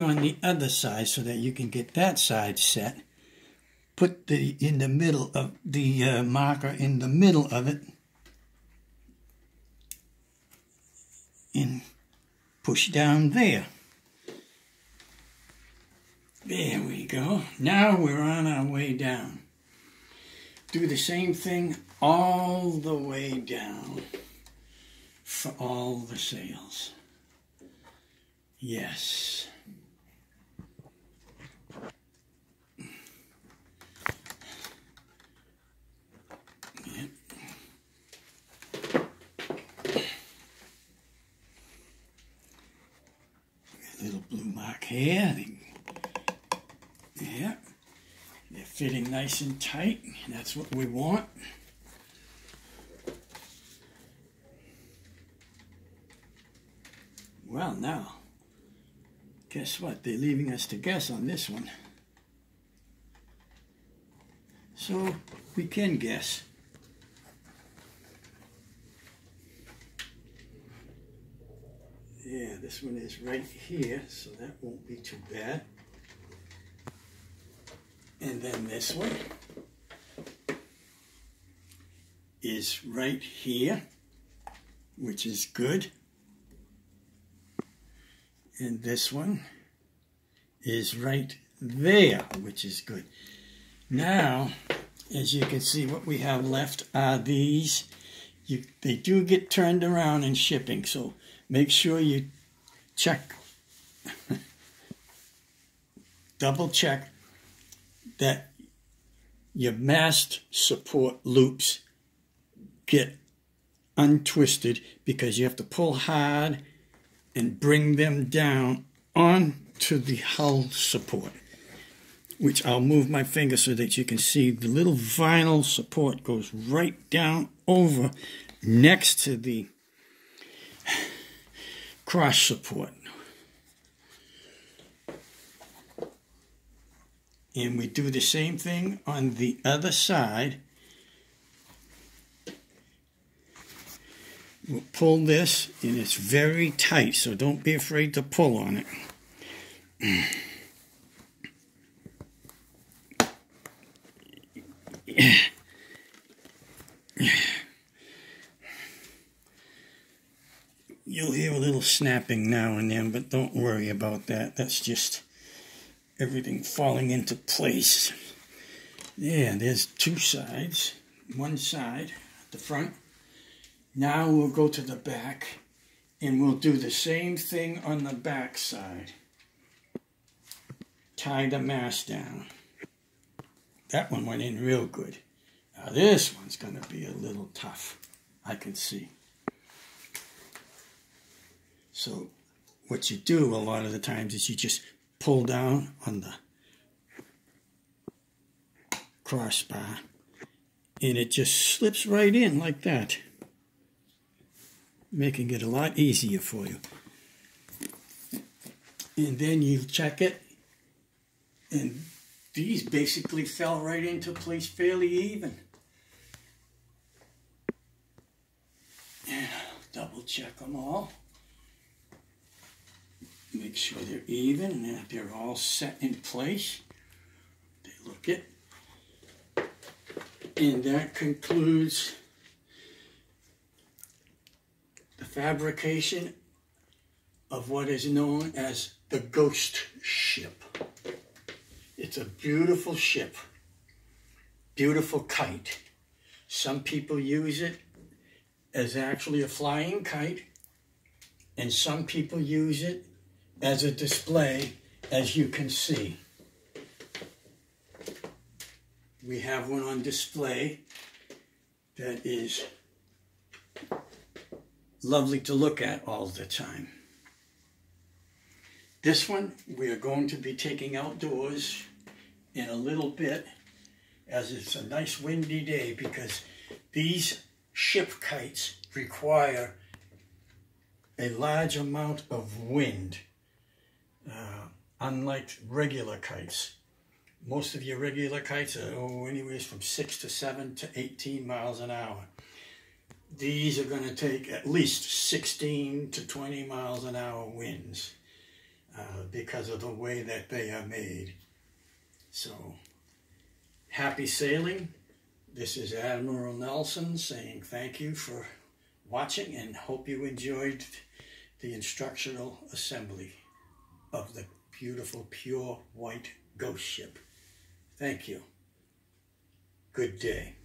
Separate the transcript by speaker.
Speaker 1: on the other side so that you can get that side set. Put the in the middle of the uh, marker in the middle of it and push down there. There we go. Now we're on our way down. Do the same thing all the way down for all the sails. Yes. little blue mark here. Yeah, they're fitting nice and tight. That's what we want. Well, now, guess what? They're leaving us to guess on this one. So, we can guess. Yeah, this one is right here, so that won't be too bad. And then this one is right here, which is good. And this one is right there, which is good. Now, as you can see, what we have left are these. You, they do get turned around in shipping, so make sure you check, double check that your mast support loops get untwisted because you have to pull hard and bring them down onto the hull support which I'll move my finger so that you can see the little vinyl support goes right down over next to the cross support. And we do the same thing on the other side. We'll pull this, and it's very tight, so don't be afraid to pull on it. You'll hear a little snapping now and then, but don't worry about that. That's just everything falling into place. Yeah, there's two sides. One side the front. Now we'll go to the back and we'll do the same thing on the back side. Tie the mast down. That one went in real good. Now this one's going to be a little tough, I can see. So what you do a lot of the times is you just pull down on the crossbar and it just slips right in like that, making it a lot easier for you. And then you check it and these basically fell right into place fairly even. And double check them all. Make sure they're even and that they're all set in place. They look it. And that concludes the fabrication of what is known as the ghost ship. It's a beautiful ship, beautiful kite. Some people use it as actually a flying kite, and some people use it as a display, as you can see. We have one on display that is lovely to look at all the time. This one we are going to be taking outdoors in a little bit as it's a nice windy day because these ship kites require a large amount of wind, unlike regular kites. Most of your regular kites are oh, anywhere from 6 to 7 to 18 miles an hour. These are going to take at least 16 to 20 miles an hour winds. uh, because of the way that they are made. So, happy sailing. This is Admiral Nelson saying thank you for watching and hope you enjoyed the instructional assembly of the beautiful pure white ghost ship. Thank you. Good day.